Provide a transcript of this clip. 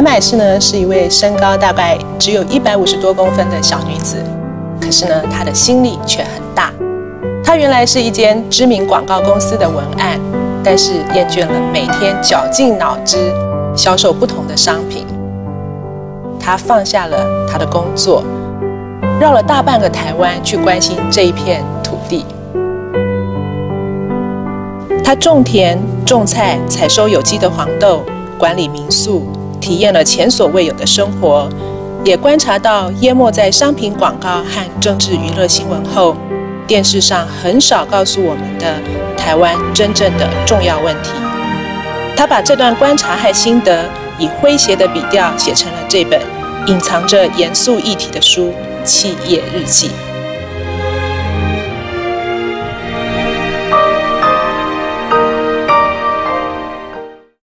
乃是呢是一位身高大概只有一百五十多公分的小女子，可是呢她的心力却很大。她原来是一间知名广告公司的文案，但是厌倦了每天绞尽脑汁销售不同的商品，她放下了她的工作，绕了大半个台湾去关心这一片土地。她种田、种菜、采收有机的黄豆，管理民宿。体验了前所未有的生活，也观察到淹没在商品广告和政治娱乐新闻后，电视上很少告诉我们的台湾真正的重要问题。他把这段观察和心得以诙谐的笔调写成了这本隐藏着严肃议题的书《企业日记》。